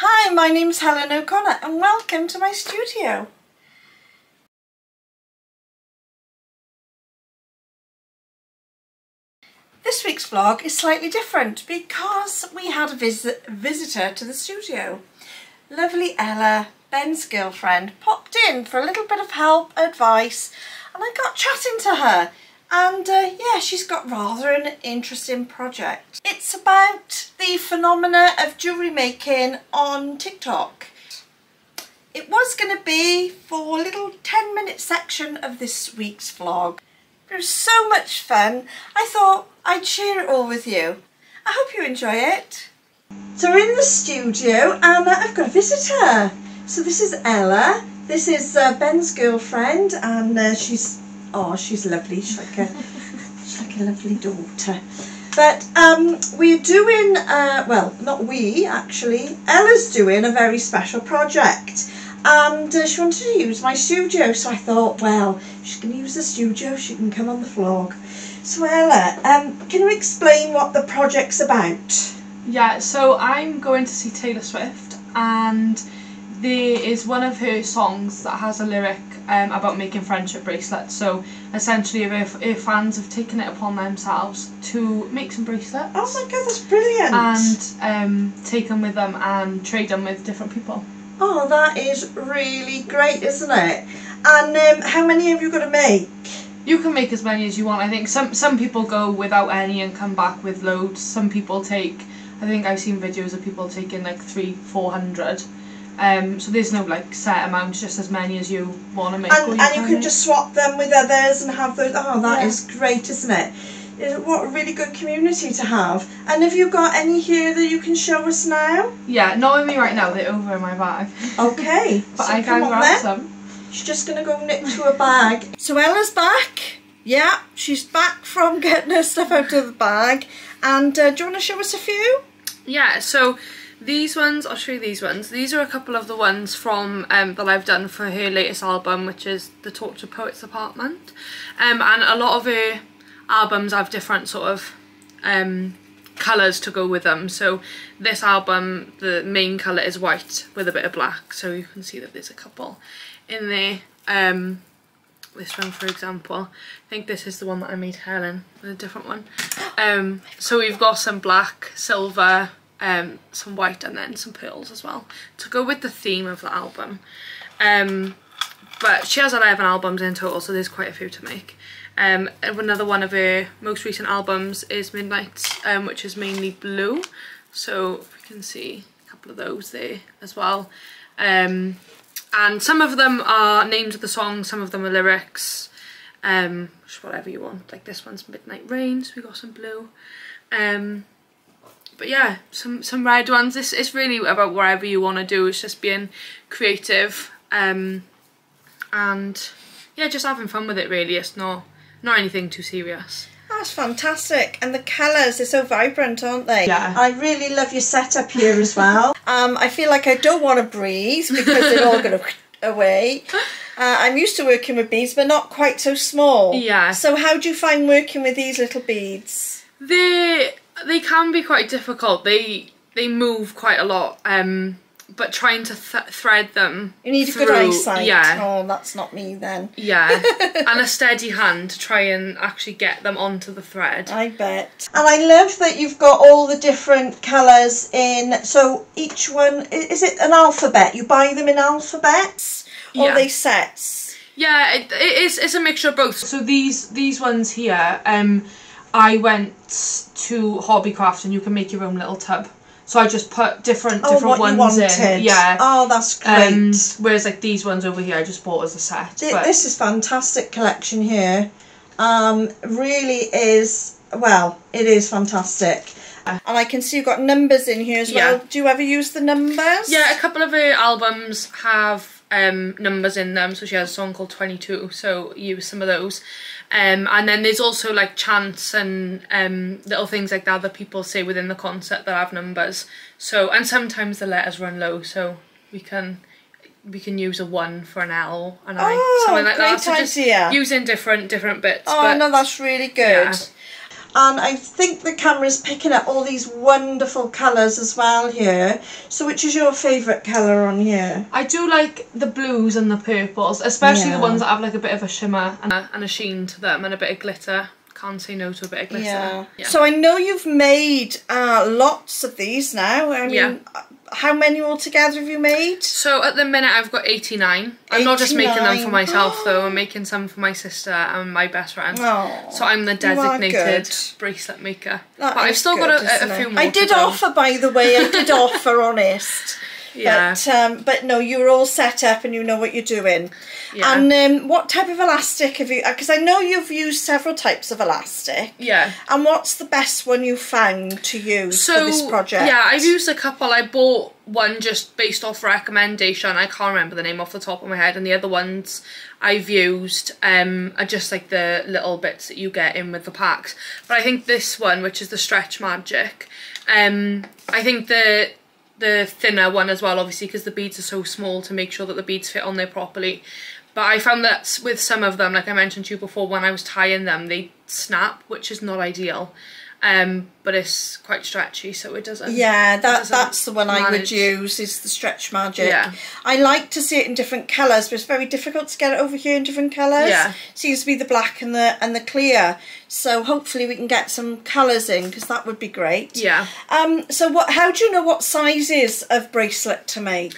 Hi, my name's Helen O'Connor and welcome to my studio. This week's vlog is slightly different because we had a visit visitor to the studio. Lovely Ella, Ben's girlfriend, popped in for a little bit of help, advice, and I got chatting to her. And uh, yeah, she's got rather an interesting project. It's about the phenomena of jewellery making on TikTok. It was going to be for a little 10 minute section of this week's vlog. It was so much fun, I thought I'd share it all with you. I hope you enjoy it. So we're in the studio and I've got a visitor. So this is Ella, this is uh, Ben's girlfriend and uh, she's, oh she's lovely, she's like a, she's like a lovely daughter. But um, we're doing, uh, well not we actually, Ella's doing a very special project. And uh, she wanted to use my studio? So I thought well she's going to use the studio. She can come on the vlog. So Ella um, can you explain what the project's about? Yeah so I'm going to see Taylor Swift and there is one of her songs that has a lyric um, about making friendship bracelets so essentially if her fans have taken it upon themselves to make some bracelets oh my god that's brilliant and um, take them with them and trade them with different people Oh, that is really great, isn't it? And um, how many have you got to make? You can make as many as you want. I think some some people go without any and come back with loads. Some people take. I think I've seen videos of people taking like three, four hundred. Um, so there's no like set amount, just as many as you want to make. And, you and you can just swap them with others and have those. Oh, that yeah. is great, isn't it? what a really good community to have. And have you got any here that you can show us now? Yeah, not with me right now, they're over in my bag. Okay. but so I can grab there. some. She's just going to go nip to a bag. So Ella's back. Yeah, she's back from getting her stuff out of the bag. And uh, do you want to show us a few? Yeah, so these ones, I'll show you these ones. These are a couple of the ones from um, that I've done for her latest album, which is The Tortured Poets Department. Um, and a lot of her albums have different sort of um, colours to go with them. So this album, the main colour is white with a bit of black. So you can see that there's a couple in there. Um, this one for example, I think this is the one that I made Helen with a different one. Um, so we've got some black, silver, um, some white and then some pearls as well to go with the theme of the album. Um, but she has 11 albums in total so there's quite a few to make. Um, another one of her most recent albums is Midnight, um, which is mainly blue. So you can see a couple of those there as well. Um, and some of them are names of the songs, some of them are lyrics, um, just whatever you want. Like this one's Midnight Rains, we got some blue. But yeah, some, some red ones. This is really about whatever you want to do. It's just being creative um, and yeah, just having fun with it really. It's not not anything too serious. That's fantastic. And the colours, they're so vibrant, aren't they? Yeah. I really love your setup here as well. um, I feel like I don't want to breathe because they're all going to away. Uh, I'm used to working with beads, but not quite so small. Yeah. So how do you find working with these little beads? They they can be quite difficult. They they move quite a lot. Um, but trying to th thread them. You need through, a good eyesight. Yeah. Oh, that's not me then. Yeah, and a steady hand to try and actually get them onto the thread. I bet. And I love that you've got all the different colours in. So each one is it an alphabet? You buy them in alphabets, or yeah. they sets? Yeah, it, it is. It's a mixture of both. So these these ones here, um, I went to Hobbycraft, and you can make your own little tub. So I just put different oh, different ones in. Yeah. Oh, that's great. Um, whereas like these ones over here, I just bought as a set. this is fantastic collection here. Um, really is well, it is fantastic. And I can see you've got numbers in here as yeah. well. Do you ever use the numbers? Yeah, a couple of her albums have um, numbers in them. So she has a song called 22, so use some of those. Um, and then there's also like chants and um, little things like that that people say within the concert that have numbers. So and sometimes the letters run low, so we can we can use a one for an L and oh, something like that. So just using different different bits. Oh but, no, that's really good. Yeah. And I think the camera is picking up all these wonderful colours as well here. So which is your favourite colour on here? I do like the blues and the purples, especially Yeah. the ones that have like a bit of a shimmer and a, and a sheen to them and a bit of glitter. Can't say no to a bit of glitter. Yeah. So I know you've made uh, lots of these now. I mean, Yeah. How many altogether have you made? So at the minute I've got 89. 89. I'm not just making them for myself though, I'm making some for my sister and my best friend. Oh, So I'm the designated bracelet maker. That but I've still good, got a, a, few more I did offer, by the way. I did offer, honest. Yeah. But um, but no, you're all set up and you know what you're doing. Yeah. And um, what type of elastic have you? Because I know you've used several types of elastic. yeah. And what's the best one you found to use So for this project? yeah, I've used a couple. I bought one just based off recommendation. I can't remember the name off the top of my head, and the other ones I've used um, are just like the little bits that you get in with the packs. But I think this one, which is the Stretch Magic, um, I think the the thinner one as well, obviously, because the beads are so small to make sure that the beads fit on there properly. But I found that with some of them, like I mentioned to you before, when I was tying them, they snap, which is not ideal. Um, but it's quite stretchy, so it doesn't. Yeah, that doesn't that's the one I would use is the stretch magic. Yeah. I like to see it in different colours, but it's very difficult to get it over here in different colours. Yeah. Seems to be the black and the and the clear. So hopefully we can get some colours in because that would be great. Yeah. Um. So what? How do you know what sizes of bracelet to make?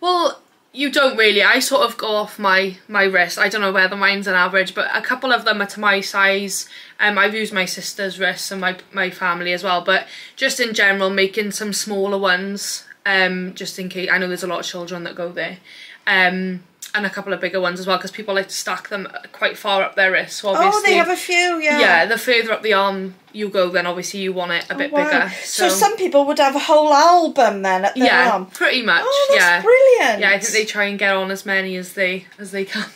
Well, you don't really. I sort of go off my my wrist. I don't know whether mine's an average, but a couple of them are to my size. Um, I've used my sister's wrists and my my family as well. But just in general, making some smaller ones. Um, just in case. I know there's a lot of children that go there. Um, and a couple of bigger ones as well because people like to stack them uh, quite far up their wrists. So obviously, oh, they have a few. Yeah. yeah. The further up the arm you go, then obviously you want it a oh, bit Wow. bigger. So, some people would have a whole album then at their yeah, arm. pretty much. Oh, that's yeah. brilliant. Yeah, I think they try and get on as many as they as they can.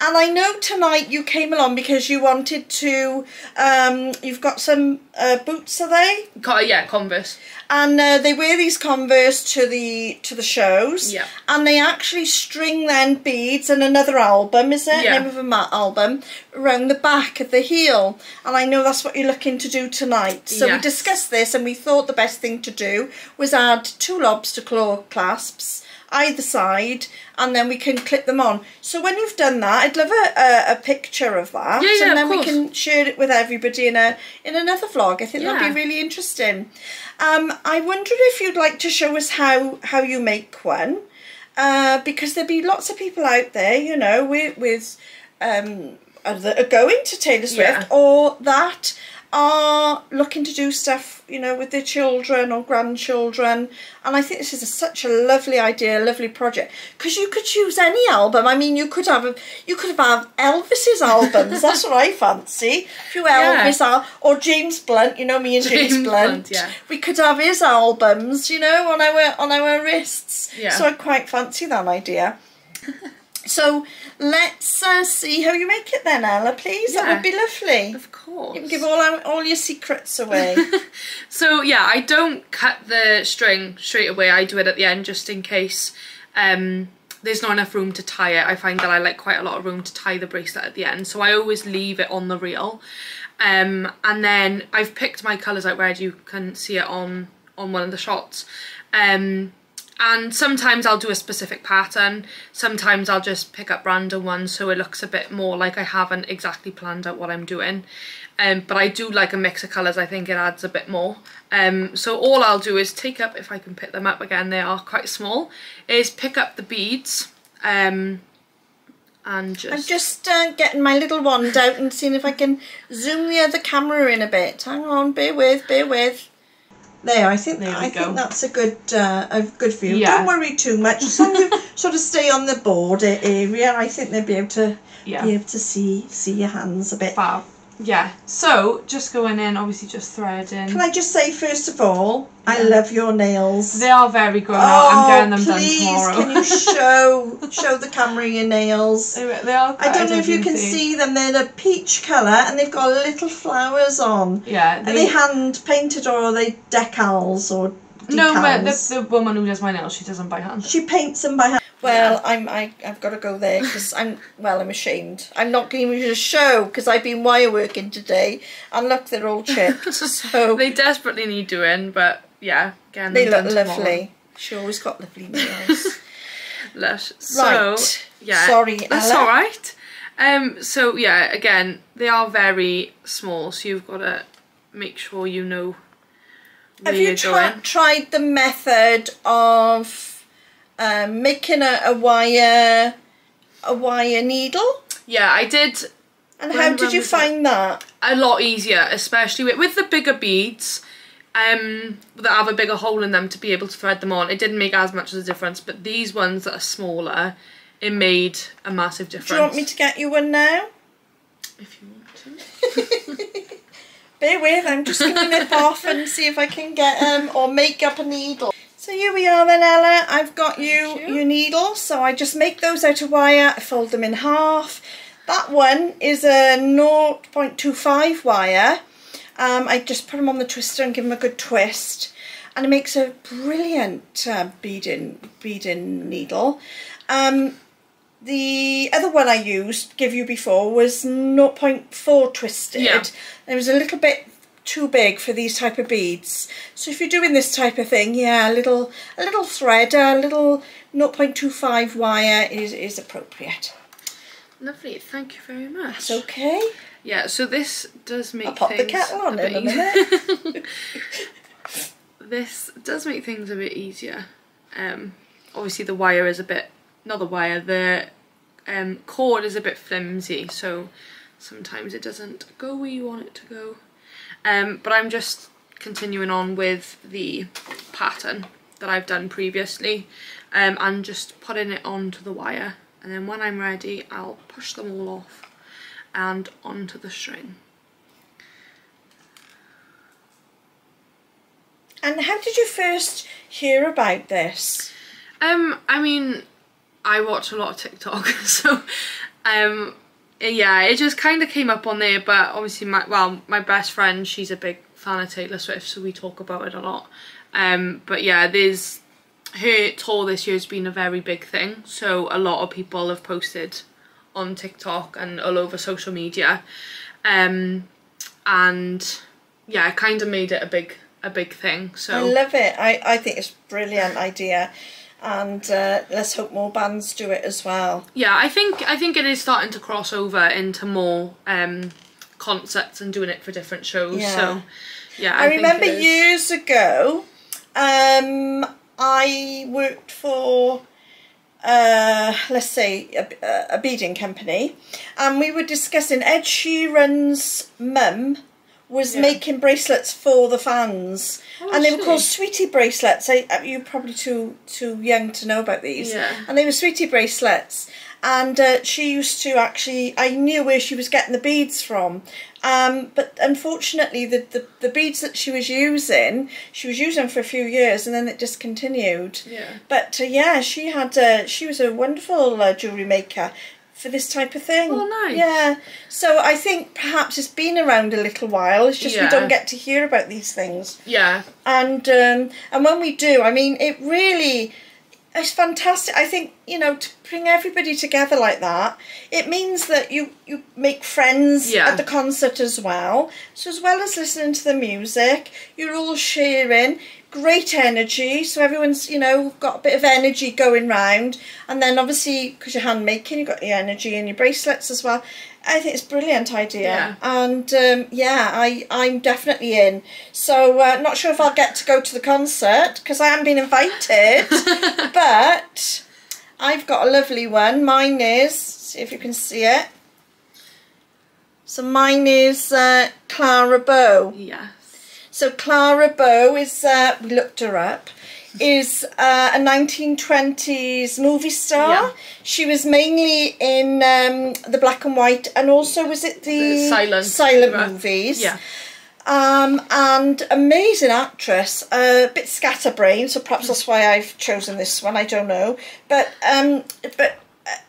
And I know tonight you came along because you wanted to. Um, you've got some uh, boots, are they? Yeah, Converse. And uh, they wear these Converse to the to the shows. Yeah. And they actually string then beads and another album, is it? Yeah. Name of a mat album around the back of the heel. And I know that's what you're looking to do tonight. So we discussed this, and we thought the best thing to do was add two lobster claw clasps either side and then we can clip them on. So when you've done that i'd love a, a, a picture of that. Yeah, yeah, and then we can share it with everybody in a in another vlog. I think that'd be really interesting. Um i wondered if you'd like to show us how how you make one uh because there'd be lots of people out there you know with with um that are going to taylor swift Yeah. or that are looking to do stuff, you know, with their children or grandchildren. And I think this is a, such a lovely idea, a lovely project. Because you could choose any album. I mean, you could have a, you could have Elvis's albums. That's what I fancy. A few Yeah. Elvis al- or James Blunt. You know me and James, James Blunt. Blunt, yeah. We could have his albums, you know, on our on our wrists. Yeah. So I quite fancy that idea. So let's uh, see how you make it then, Ella, please. That would be lovely. Of course. You can give all our, all your secrets away. So yeah, I don't cut the string straight away. I do it at the end just in case um, there's not enough room to tie it. I find that I like quite a lot of room to tie the bracelet at the end, so I always leave it on the reel. Um, and then I've picked my colours out where you can see it on on one of the shots. Um, and sometimes I'll do a specific pattern, sometimes I'll just pick up random ones so it looks a bit more like I haven't exactly planned out what I'm doing. Um, but I do like a mix of colours, I think it adds a bit more. Um, so all I'll do is take up, if I can pick them up again, they are quite small, is pick up the beads um, and just... I'm just uh, getting my little wand out and seeing if I can zoom the other camera in a bit. Hang on, bear with, bear with. There, I think There I go. think that's a good uh, a good view. Yeah. Don't worry too much. As long you sort of stay on the border area, I think they'll be able to Yeah. be able to see see your hands a bit. Fab. Yeah, so just going in, obviously just threading. Can I just say first of all, I love your nails. They are very grown out. I'm oh, getting them Oh, please, done tomorrow. can you show show the camera your nails? they, they are. I don't know if you can see them. They're a peach colour and they've got little flowers on. Yeah, Are they hand painted or are they decals or decals? No, but the, the woman who does my nails, she does them by hand. She paints them by hand. Well, I'm I, I've got to go there because I'm well. I'm ashamed. I'm not going to show because I've been wire working today, and look, they're all chipped. So They desperately need doing, but yeah, again, they look done tomorrow. lovely. She always got lovely nails. Lush. So, Right. yeah. Sorry, That's Ella. alright. Um, so yeah, again, they are very small, so you've got to make sure you know where Have you tri- going. tried the method of um, making a, a wire a wire needle? Yeah, I did And how did you find that? a lot easier, especially with, with the bigger beads um, that have a bigger hole in them to be able to thread them on. It didn't make as much of a difference, but these ones that are smaller, it made a massive difference. Do you want me to get you one now? If you want to. Bear with, I'm just going to nip off and see if I can get um or make up a needle. So here we are then, Ella. I've got you, you. your needles. So I just make those out of wire. I fold them in half. That one is a 0.25 wire. Um, I just put them on the twister and give them a good twist. And it makes a brilliant uh, beading, beading needle. Um, the other one I used, give you before, was 0.4 twisted. Yeah. It was a little bit too big for these type of beads. So if you're doing this type of thing, yeah, a little a little thread, a little 0.25 wire is, is appropriate. Lovely, thank you very much. It's okay. Yeah, so this does make I'll pop the things kettle on a in bit a minute. this does make things a bit easier. Um, obviously the wire is a bit, not the wire, the um, cord is a bit flimsy, so sometimes it doesn't go where you want it to go. Um, but I'm just continuing on with the pattern that I've done previously um, and just putting it onto the wire. And then when I'm ready, I'll push them all off and onto the string. And how did you first hear about this? Um, I mean, I watch a lot of TikTok, so um, yeah, it just kind of came up on there. But obviously, my well, my best friend, she's a big fan of Taylor Swift, so we talk about it a lot. Um, but yeah, there's her tour this year has been a very big thing, so a lot of people have posted on TikTok and all over social media, um, and yeah, it kind of made it a big a big thing. So I love it. I, I think it's brilliant idea. And uh, let's hope more bands do it as well. Yeah, I think I think it is starting to cross over into more um, concerts and doing it for different shows. Yeah. So yeah, I, I, remember years ago, um, I worked for, uh, let's say, a, a beading company, and we were discussing Ed Sheeran's mum was Yeah. making bracelets for the fans, Oh, and they were called Sweetie bracelets. I, you're probably too too young to know about these, Yeah. and they were Sweetie bracelets. And uh, she used to actually, I knew where she was getting the beads from. Um, but unfortunately, the, the, the beads that she was using, she was using them for a few years and then it discontinued. Yeah. But uh, yeah, she had, uh, she was a wonderful uh, jewellery maker for this type of thing. Oh, nice. Yeah. So I think perhaps it's been around a little while. It's just we don't get to hear about these things Yeah, and um, and when we do, I mean, it really it's fantastic. I think you know to bring everybody together like that, it means that you you make friends Yeah. at the concert as well. So as well as listening to the music, you're all sharing. Great energy, so everyone's you know got a bit of energy going round, and then obviously because you're hand making, you've got the energy in your bracelets as well. I think it's a brilliant idea, Yeah. and um, yeah, I I'm definitely in. So uh, not sure if I'll get to go to the concert because I haven't been invited, but I've got a lovely one. Mine is see if you can see it. So mine is uh, Clara Bow. yeah, So Clara Bow is uh, we looked her up. Is uh, a 1920s movie star. Yeah. She was mainly in um, the black and white, and also was it the, The silent silent movies? yeah, Um, and amazing actress, a bit scatterbrained, so perhaps that's why I've chosen this one. I don't know, but um, but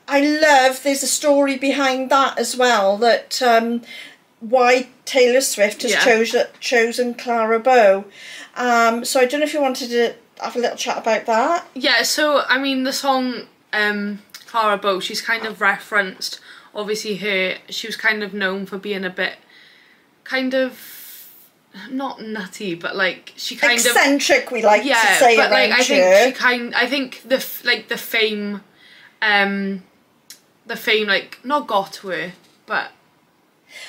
I love. There's a story behind that as well. That um, why Taylor Swift has Yeah. chosen chosen Clara Bow. Um, so I don't know if you wanted to have a little chat about that. yeah. So I mean, the song um, Clara Bow, she's kind of referenced, obviously her, she was kind of known for being a bit, kind of, not nutty, but like, she kind of Eccentric, we like yeah, to say but like I here. think she kind. I think the like the fame, um, the fame like not got to her, but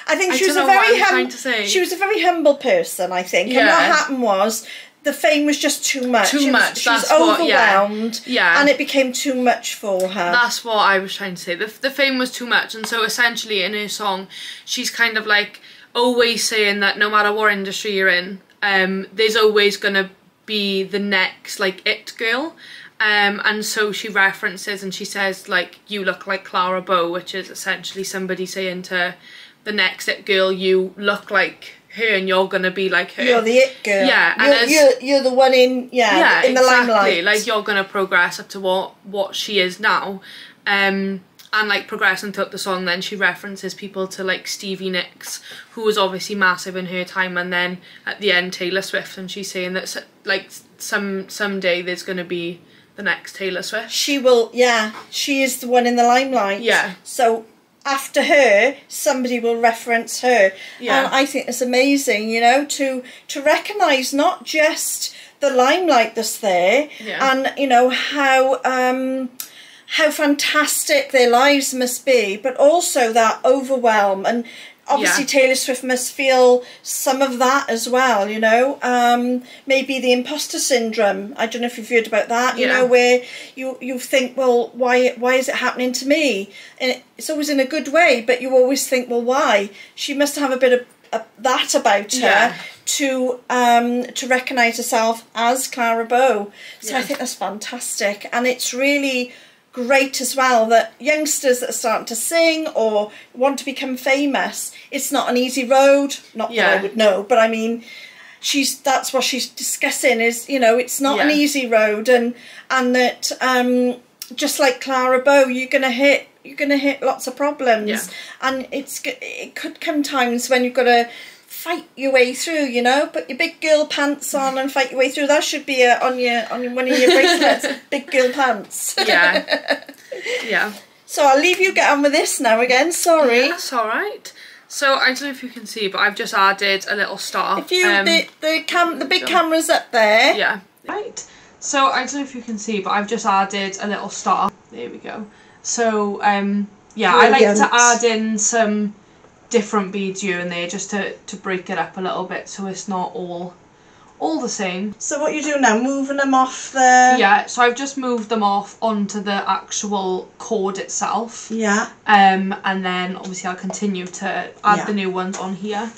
I think I she was a very hum- to she was a very humble person. I think, and what happened was the fame was just too much. Too was- much, She was that's what- yeah. overwhelmed. Yeah. and it became too much for her. that's what I was trying to say. The the fame was too much, and so essentially in her song, she's kind of like always saying that no matter what industry you're in, um, there's always gonna be the next like it girl. Um, and so she references and she says like you look like Clara Bow, which is essentially somebody saying to the next it girl, you look like her and you're gonna be like her. You're the it girl. Yeah, and you're, you're, you're the one in yeah, yeah, in the exactly. limelight. Like you're gonna progress up to what what she is now, um, and like progressing throughout the song. Then she references people to like Stevie Nicks, who was obviously massive in her time, and then at the end Taylor Swift, and she's saying that like some someday there's gonna be the next Taylor Swift. she will. Yeah, she is the one in the limelight. Yeah. So after her, somebody will reference her. Yeah. And I think it's amazing, you know, to to recognise not just the limelight that's there, Yeah. and you know how um, how fantastic their lives must be, but also that overwhelm and. Obviously, Yeah. Taylor Swift must feel some of that as well, you know. Um, maybe the imposter syndrome. I don't know if you've heard about that. You know, where you you think, well, why why is it happening to me? And it's always in a good way, but you always think, well, why? She must have a bit of uh, that about her Yeah. to um to recognise herself as Clara Bow. So I think that's fantastic, and it's really great as well that youngsters that are starting to sing or want to become famous it's not an easy road. Not that i would know but i mean she's that's what she's discussing is you know it's not an easy road and and that um just like clara bow you're gonna hit you're gonna hit lots of problems. Yeah. and it's it could come times when you've got to fight your way through you know put your big girl pants on and fight your way through that should be uh on your on one of your bracelets big girl pants Yeah, yeah. so i'll leave you get on with this now again sorry That's all right. So I don't know if you can see, but I've just added a little star. if you um, the the cam the big camera's up there Yeah. Right. So I don't know if you can see, but I've just added a little star. There we go. So um yeah, I like to add in some different beads here and there just to, to break it up a little bit so it's not all all the same. so what you do now moving them off the Yeah, so I've just moved them off onto the actual cord itself. yeah Um, and then obviously I'll continue to add Yeah. the new ones on here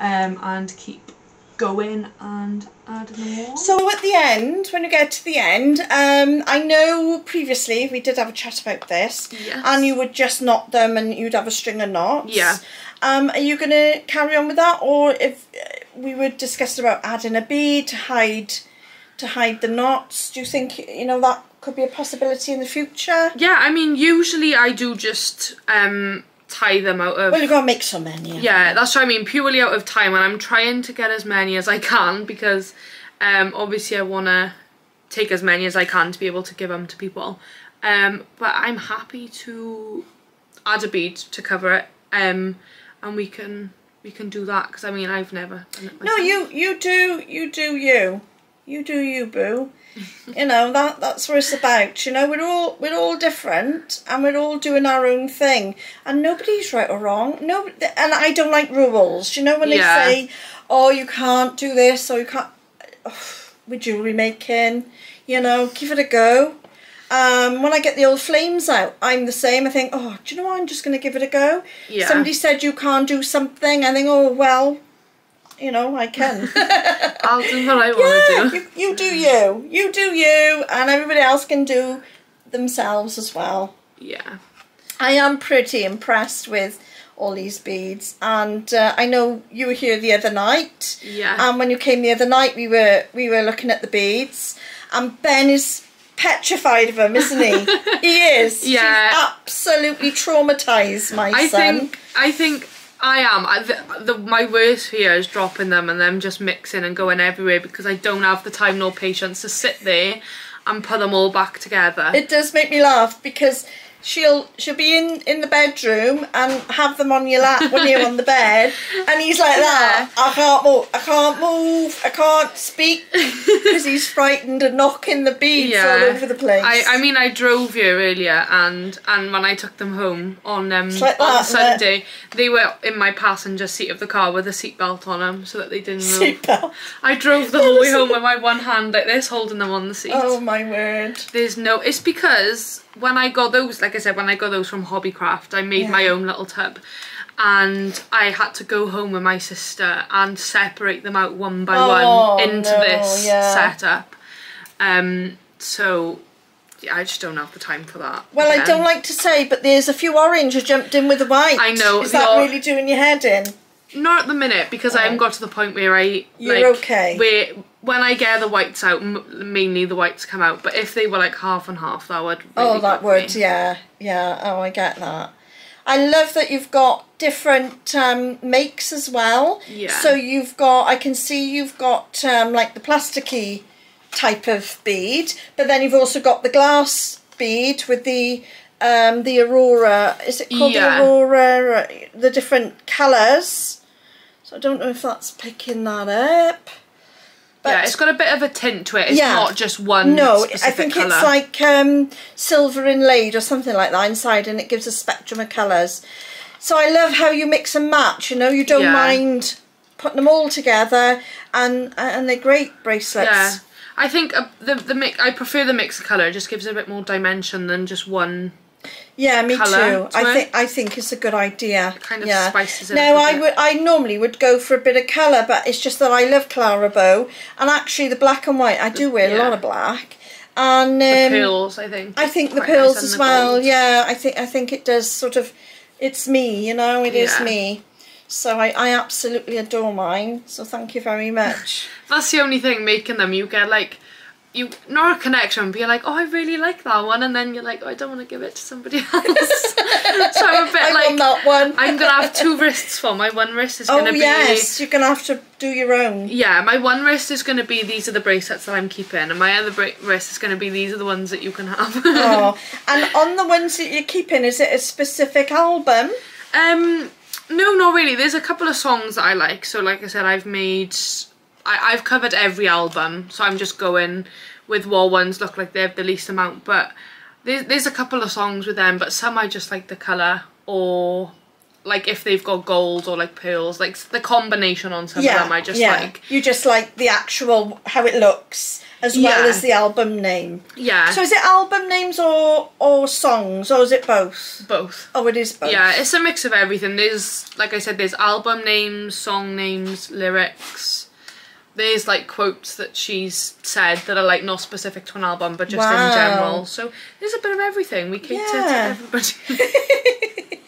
um, and keep going and adding more. So at the end, when you get to the end, um, I know previously we did have a chat about this, Yes. and you would just knot them, and you'd have a string of knots. Yeah. Um, are you going to carry on with that, or if uh, we were discussing about adding a bead to hide to hide the knots? Do you think you know that could be a possibility in the future? Yeah, I mean, usually I do just um, tie them out of. Well, you've got to make so many. yeah, that's what I mean, purely out of time, and I'm trying to get as many as I can because um, obviously I want to take as many as I can to be able to give them to people. Um, but I'm happy to add a bead to cover it, um, and we can we can do that because I mean I've never done it No, you you do you do you, you do you, boo. you know that that's what it's about. You know we're all we're all different and we're all doing our own thing, and nobody's right or wrong. No, and I don't like rules. You know when Yeah. they say, "Oh, you can't do this," or "You can't," with jewelry making, you know, give it a go. Um, when I get the old flames out, I'm the same. I think, oh, do you know what? I'm just going to give it a go. Yeah. Somebody said you can't do something. I think, oh well, you know, I can. I'll do what I want to do. you, you do you. You do you, and everybody else can do themselves as well. Yeah. I am pretty impressed with all these beads, and uh, I know you were here the other night. Yeah. And when you came the other night, we were we were looking at the beads, and Ben is petrified of them, isn't he? he is. Yeah. He's absolutely traumatized, my I son. think I think I am. I, the, the, my worst fear is dropping them and them just mixing and going everywhere because I don't have the time nor patience to sit there and put them all back together. It does make me laugh because she'll she'll be in in the bedroom and have them on your lap when you're on the bed and he's like that i can't move i can't move i can't speak because he's frightened and knocking the beads all over the place I, I mean, I drove here earlier, and and when I took them home on um like on isn't? Sunday, they were in my passenger seat of the car with a seatbelt on them, so that they didn't move. Seatbelt. I drove the whole way home with my one hand like this, holding them on the seat. oh my word There's no. It's because when I got those, like I said, when I got those from Hobbycraft, I made my own little tub, and I had to go home with my sister and separate them out one by Oh, one into no, this yeah. setup. Um. So. Yeah, I just don't have the time for that. well i don't like to say but there's a few orange who jumped in with the white I know, is that really doing your head in Not at the minute because I haven't got to the point where I You're like, okay. Where when I get the whites out, mainly the whites come out. But if they were like half and half, that would. Really Oh, that would, me. yeah, yeah. Oh, I get that. I love that you've got different um, makes as well. Yeah. So you've got, I can see you've got um, like the plasticky type of bead, but then you've also got the glass bead with the um, the aurora. Is it called Yeah. the aurora? The different colours. So I don't know if that's picking that up. But yeah, it's got a bit of a tint to it. It's Yeah. not just one. no, I think colour. it's like um, silver inlaid or something like that inside, and it gives a spectrum of colours. So I love how you mix and match. You know, you don't Yeah. mind putting them all together, and and they're great bracelets. Yeah, I think uh, the the mix. I prefer the mix of colour. It just gives it a bit more dimension than just one. Yeah, me too. to I it. think I think it's a good idea. kind of yeah. spices it a I bit. would I normally would go for a bit of colour, but it's just that I love Clara Bow, and actually the black and white I do wear a lot of black, and The um, pearls, I think. I think the quite nice, pearls as the well. gold. Yeah, I think I think it does sort of. It's me, you know. It is Yeah. me. So I, I absolutely adore mine. So thank you very much. That's the only thing making them. You get like. You not a connection, but you're like, oh, I really like that one, and then you're like, oh, I don't want to give it to somebody else. so I'm a bit I like, that one. I'm gonna have two wrists for my one wrist is oh gonna be yes, you're gonna have to do your own. yeah my one wrist is gonna be these are the bracelets that I'm keeping and my other bra- wrist is gonna be these are the ones that you can have oh, and on the ones that you're keeping, is it a specific album? um no not really there's a couple of songs that I like so like I said I've made I, I've covered every album so I'm just going with what ones look like they have the least amount but there's, there's a couple of songs with them but some I just like the colour or like if they've got gold or like pearls like the combination on some of them I just like You just like the actual how it looks as well Yeah. as the album name. yeah So is it album names or or songs or is it both? both Oh, it is both. Yeah, it's a mix of everything. There's, like I said, there's album names, song names, lyrics. There's like quotes that she's said that are like not specific to an album, but just Wow. in general. So there's a bit of everything. We cater Yeah. to everybody.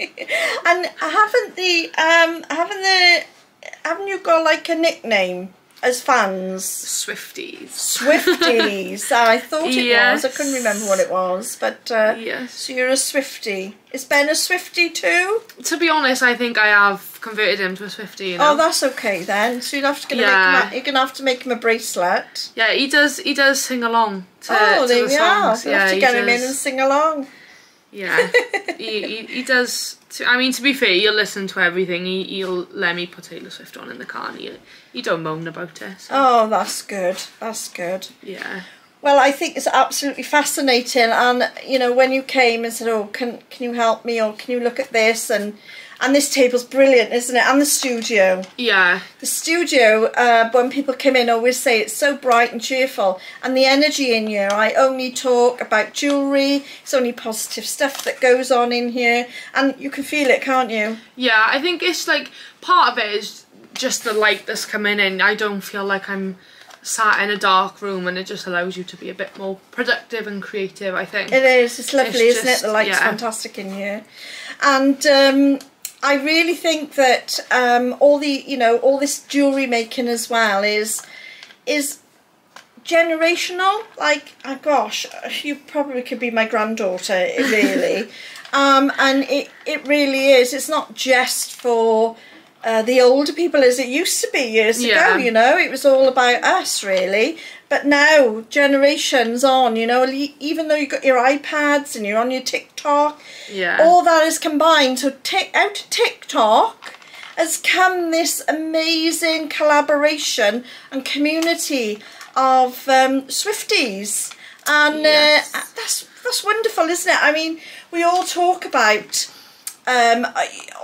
And haven't the um haven't the haven't you got like a nickname as fans? Swifties. Swifties. I thought it was. I couldn't remember what it was, but uh, Yes. so you're a Swiftie. Is Ben a Swiftie too? To be honest, I think I have converted him to a Swiftie. You know? Oh, that's okay then. So you'll have to gonna Yeah. make him a, you're gonna have to make him a bracelet. yeah, he does. He does sing along to, oh, to there the we are. songs. You'll yeah, have to get him in and sing along. Yeah, he, he he does. To, I mean, to be fair, he'll listen to everything. He he'll let me put Taylor Swift on in the car, and he he don't moan about it. So, Oh, that's good. That's good. yeah, Well, I think it's absolutely fascinating, and you know, when you came and said, "Oh, can can you help me?" or "Can you look at this?" and and this table's brilliant, isn't it? And the studio, yeah, the studio. Uh, when people come in, always say it's so bright and cheerful, and the energy in here. I only talk about jewelry. It's only positive stuff that goes on in here, and you can feel it, can't you? yeah. I think it's like part of it is just the light that's coming in. I don't feel like I'm sat in a dark room, and it just allows you to be a bit more productive and creative. I think. It is. It's lovely, It's isn't it? The light's yeah. fantastic in here, and um, I really think that um, all the you know all this jewelry making as well is is generational. Like, oh gosh, you probably could be my granddaughter, really. um, and it it really is. It's not just for uh, the older people as it used to be years Yeah. ago. You know, it was all about us really. But now, generations on, you know, even though you've got your iPads and you're on your TikTok, Yeah. all that is combined. So, out of TikTok has come this amazing collaboration and community of um, Swifties, and Yes. uh, that's that's wonderful, isn't it? I mean, we all talk about um,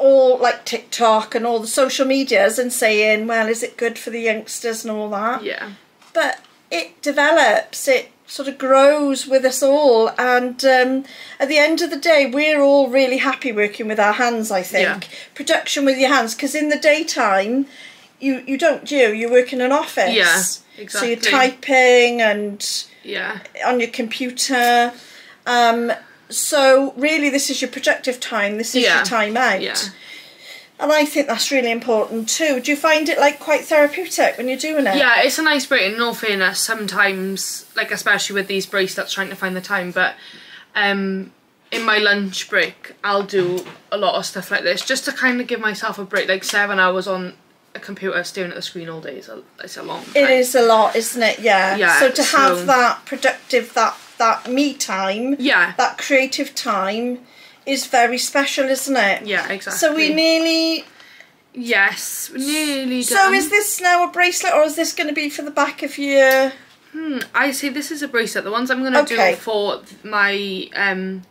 all like TikTok and all the social medias and saying, well, is it good for the youngsters and all that? yeah. but it develops, it sort of grows with us all, and um, at the end of the day, we're all really happy working with our hands. I think Yeah. production with your hands, because in the daytime, you you don't do you work in an office. Yeah, exactly. So you're typing and Yeah. on your computer. Um, so really, this is your productive time. This is Yeah. your time out. Yeah. And I think that's really important too. Do you find it like quite therapeutic when you're doing it? Yeah, it's a nice break. In all fairness, sometimes, like especially with these bracelets, trying to find the time. But um, in my lunch break, I'll do a lot of stuff like this just to kind of give myself a break. Like seven hours on a computer, staring at the screen all day is a, it's a long. Time. It is a lot, isn't it? Yeah. Yeah, So to so- have that productive, that that me time, Yeah. that creative time, is very special, isn't it? Yeah, exactly. So we nearly. Yes, nearly So done. is this now a bracelet, or is this going to be for the back of your? Hmm, I see. This is a bracelet. The ones I'm gonna Okay. do for my um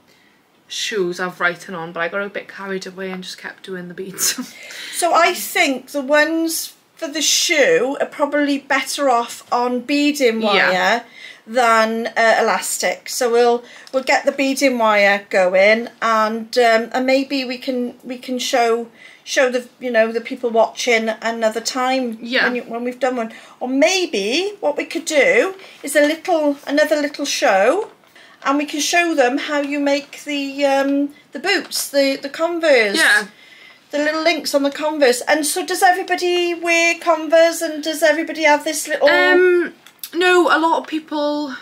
shoes I've written on, but I got a bit carried away and just kept doing the beads. So I think the ones for the shoe are probably better off on beading wire Yeah. than uh, elastic. So we'll we'll get the beading wire going, and um, and maybe we can we can show show the you know the people watching another time Yeah. when, you, when we've done one. Or maybe what we could do is a little another little show. And we can show them how you make the um, the boots, the the Converse yeah. The little links on the Converse. And so, does everybody wear Converse? And does everybody have this little? Um, no, a lot of people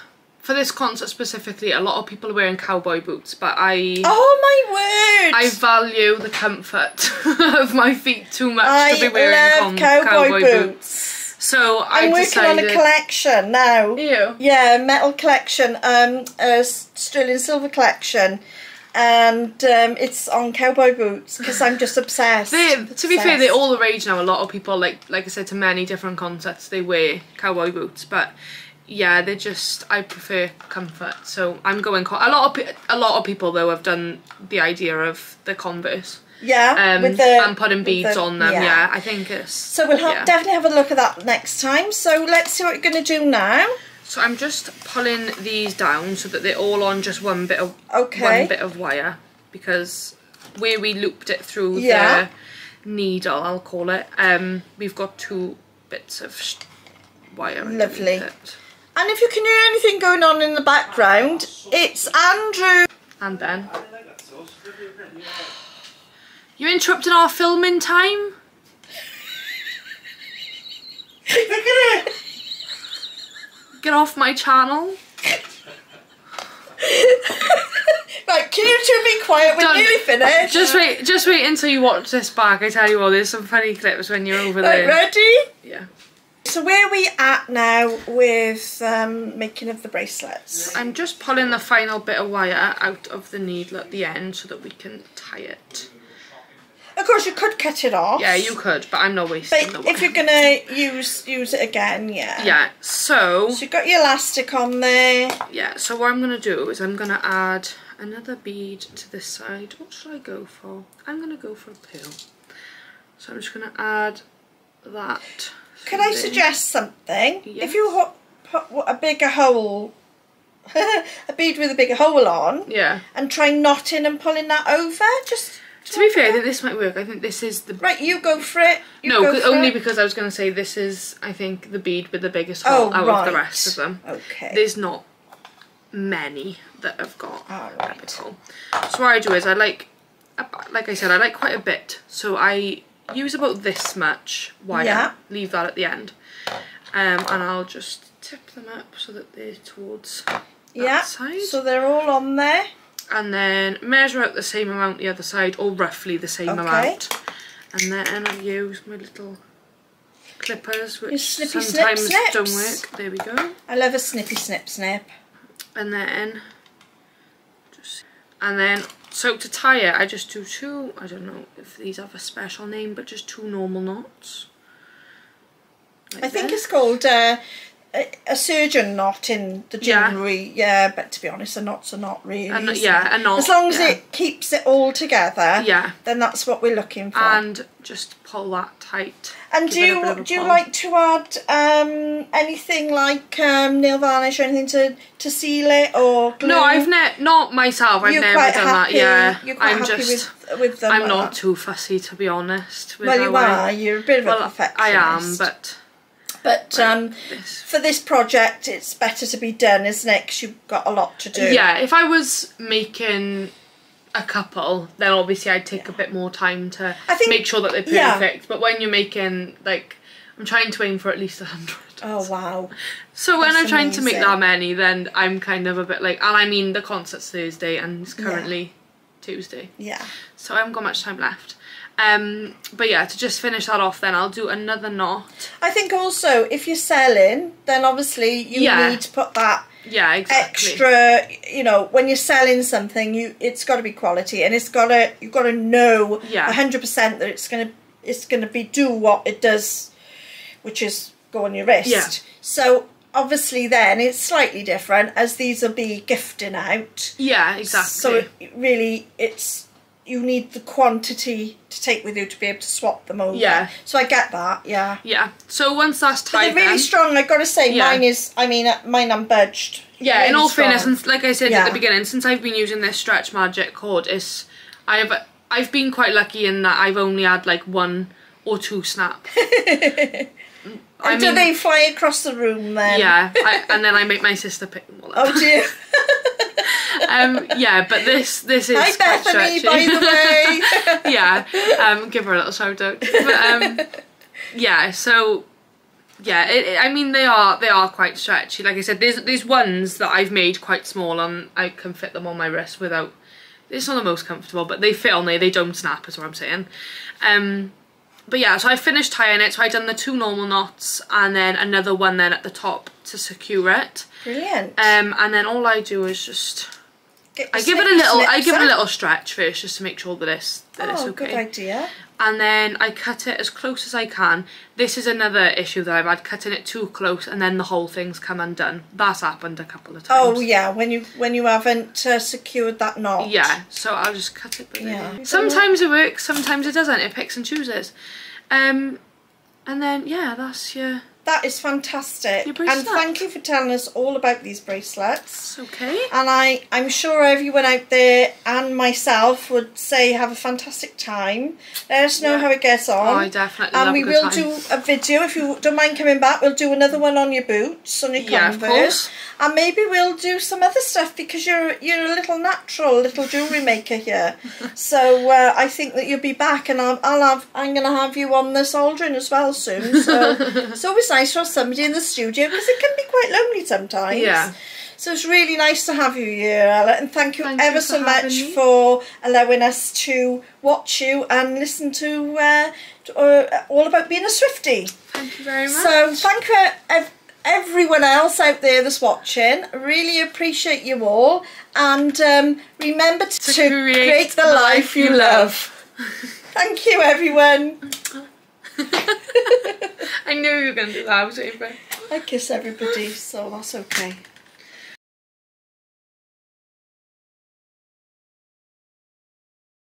for this concert specifically, a lot of people are wearing cowboy boots, but I oh my word! I value the comfort of my feet too much I to be wearing love com- cowboy, boots. So I I'm working decided. on a collection now. Yeah, metal collection, um, a sterling silver collection, and um, it's on cowboy boots because I'm just obsessed. They, to be fair, they're all the rage now. A lot of people, like like I said, to many different concerts, they wear cowboy boots. But yeah, they're just I prefer comfort. So I'm going. A lot of pe- a lot of people though have done the idea of the Converse yeah, um, with the and putting beads the- on them. Yeah. I think it's So we'll have, yeah. definitely have a look at that next time. So let's see what you're going to do now. So I'm just pulling these down so that they're all on just one bit of Okay. one bit of wire because where we looped it through Yeah. the needle, I'll call it. Um, we've got two bits of wire. Lovely. it. And if you can hear anything going on in the background, it's Andrew. And then You're interrupting our filming time. Look at it. Get off my channel. Right, can you two be quiet? We're Done. nearly finished. Just wait, just wait until you watch this back. I tell you what, there's some funny clips when you're over Right, there. ready? Yeah. So where are we at now with um, making of the bracelets? I'm just pulling the final bit of wire out of the needle at the end so that we can tie it. Of course, you could cut it off. Yeah, you could, but I'm not wasting the But if you're gonna use use it again, yeah. Yeah, so So you've got your elastic on there. yeah, so what I'm gonna do is I'm gonna add another bead to this side. What should I go for? I'm gonna go for a pearl. So I'm just gonna add that. Could I suggest something? Yes. If you put a bigger hole, a bead with a bigger hole on, Yeah. and try knotting and pulling that over, just. To be fair, I think this might work. I think this is the Right, you go for it. You no, go for only it. because I was gonna say this is I think the bead with the biggest hole Oh, out right. of the rest of them. Okay. There's not many that have got a right. big hole. So what I do is I like, like I said, I like quite a bit. So I use about this much wire, Yeah. leave that at the end, um, and I'll just tip them up so that they're towards that yeah. side. So they're all on there. And then measure out the same amount the other side, or roughly the same Okay. amount. And then I use my little clippers, which snippy snip sometimes don't work. There we go. I love a snippy snip snip. And then, just, and then, so to tie it, I just do two, I don't know if these have a special name, but just two normal knots. Like I think this. it's called uh, a, a surgeon knot in the Yeah. Yeah. but to be honest, a knot's a knot really. A yeah, a knot, As long as yeah. it keeps it all together, Yeah. then that's what we're looking for. And just pull that tight. And do give it a bit you do you like to add um, anything like um, nail varnish or anything to, to seal it or glue? No, I've ne- not myself. I've You're never done happy. that. Yeah, I'm just. with with. I'm like not that. too fussy to be honest. With Well, you are. You're a bit of a perfectionist. I am, but but um, for this project, it's better to be done, isn't it? Because you've got a lot to do. Yeah, if I was making a couple, then obviously I'd take a bit more time to I think- make sure that they're yeah. perfect. But when you're making like, I'm trying to aim for at least a hundred. Oh wow. So when That's I'm trying to make that many, then I'm kind of a bit like, and I mean the concert's Thursday and it's currently Tuesday, Yeah. so I haven't got much time left. Um, but yeah, to just finish that off, then I'll do another knot. I think also if you're selling, then obviously you Yeah. need to put that Yeah, exactly. extra. You know, when you're selling something, you it's got to be quality, and it's got to you've got to know Yeah. hundred percent that it's gonna it's gonna be do what it does, which is go on your wrist. Yeah. So obviously, then it's slightly different as these will be gifting out. Yeah, exactly. So it, really, it's you need the quantity to take with you to be able to swap them over. Yeah. So I get that. Yeah. yeah. So once that's But tied, they're really then- strong. I've got to say, Yeah. mine is. I mean, uh, mine unbudged. Yeah, in all strong. fairness, and like I said at the beginning, since I've been using this stretch magic cord, it's I've I've been quite lucky in that I've only had like one or two snap. I And do they fly across the room then? yeah, I, and then I make my sister pick them all up. Oh dear. Um, yeah, but this this is Hi Bethany, stretchy. by the way. yeah, um, give her a little shout out. But um, yeah, so yeah, it, it- I mean they are they are quite stretchy. Like I said, there's there's ones that I've made quite small and I can fit them on my wrist without. It's not the most comfortable, but they fit on there. They don't snap, is what I'm saying. Um, but yeah, so I finished tying it. So I done the two normal knots and then another one then at the top to secure it. Brilliant. Um, and then all I do is just I give it a little I give it a little stretch first just to make sure that it's that it's Oh, okay. good idea. And then I cut it as close as I can. This is another issue that I've had, cutting it too close and then the whole thing's come undone. That's happened a couple of times. Oh yeah, when you when you haven't uh, secured that knot. Yeah, so I'll just cut it. Yeah. Sometimes it works, sometimes it doesn't. It picks and chooses. Um, and then yeah, that's your. That is fantastic. And thank you for telling us all about these bracelets. It's okay. And I, I'm sure everyone out there and myself would say have a fantastic time. Let us know Yeah. how it gets on. Oh, I definitely and we will time. do a video if you don't mind coming back. We'll do another one on your boots, on your Yeah, of Converse, course. and maybe we'll do some other stuff because you're you're a little natural, little jewelry maker here. so uh, I think that you'll be back, and I'll, I'll have I'm going to have you on this Aldrin as well soon. So it's always nice to have somebody in the studio because it can be quite lonely sometimes. Yeah. So it's really nice to have you here, Ella, and thank you Thank ever you so much me. for allowing us to watch you and listen to, uh, to uh, all about being a Swiftie. Thank you very much. So thank you ev- everyone else out there that's watching. Really appreciate you all, and um, remember to, To create, create the life you love. Thank you, everyone. I knew you were going to do that. I was waiting for. I kiss everybody, so that's okay.